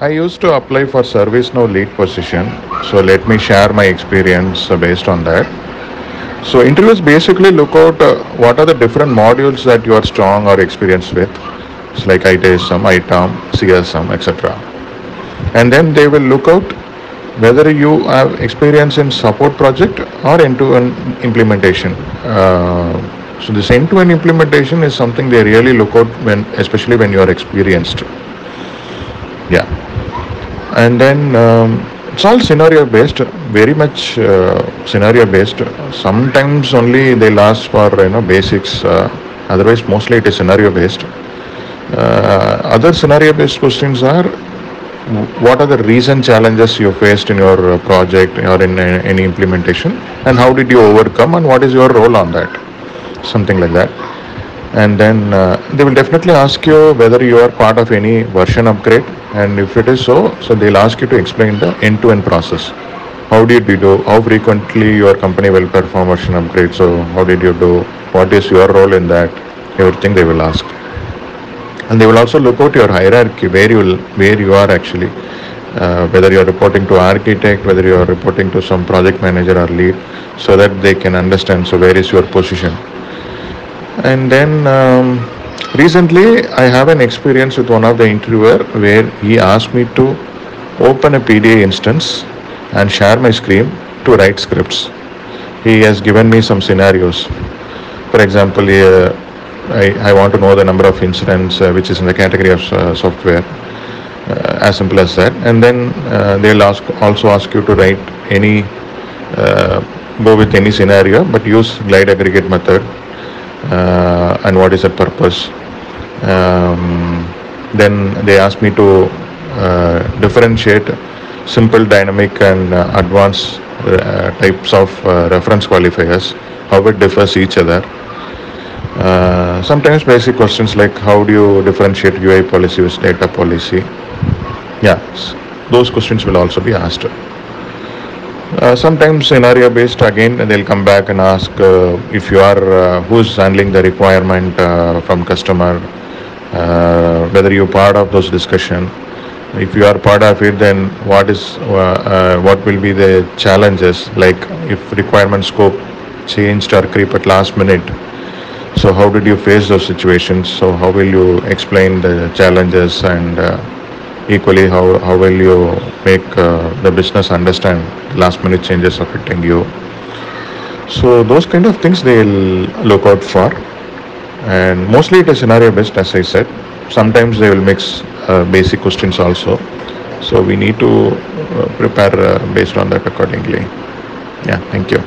I used to apply for ServiceNow lead position. So let me share my experience uh, based on that. So interviews basically look out uh, what are the different modules that you are strong or experienced with. It's like ITSM, ITAM, CSM, etc. And then they will look out whether you have experience in support project or end-to-end implementation. Uh, so this end-to-end implementation is something they really look out when, especially when you are experienced. Yeah. And then um, it's all scenario based, very much uh, scenario based. Sometimes only they last for you know basics. Uh, otherwise, mostly it is scenario based. Uh, other scenario based questions are what are the recent challenges you faced in your uh, project or in uh, any implementation and how did you overcome and what is your role on that something like that and then uh, they will definitely ask you whether you are part of any version upgrade. And if it is so so they'll ask you to explain the end-to-end process. How did you do? How frequently your company will perform version upgrade so how did you do? What is your role in that? Everything they will ask. And they will also look out your hierarchy where you where you are actually. Uh, whether you are reporting to architect whether you are reporting to some project manager or lead so that they can understand. So where is your position and then um, recently i have an experience with one of the interviewer where he asked me to open a PDI instance and share my screen to write scripts. He has given me some scenarios. For example uh, I, I want to know the number of incidents uh, which is in the category of uh, software uh, as simple as that. And then uh, they'll ask also ask you to write any uh, go with any scenario but use glide aggregate method and what is the purpose um, then they ask me to uh, differentiate simple dynamic and uh, advanced uh, types of uh, reference qualifiers how it differs each other uh, sometimes basic questions like how do you differentiate UI policy with data policy? Yeah, those questions will also be asked. Uh, sometimes scenario based again they'll come back and ask uh, if you are uh, who's handling the requirement uh, from customer uh, whether you're part of those discussion if you are part of it then what is what will be the challenges like if requirement scope changed or creep at last minute so how did you face those situations? So how will you explain the challenges and equally how, how will you make uh, the business understand last minute changes affecting you? So those kind of things they'll look out for and mostly it is scenario based as I said. Sometimes they will mix uh, basic questions also. So we need to uh, prepare uh, based on that accordingly. Yeah, thank you.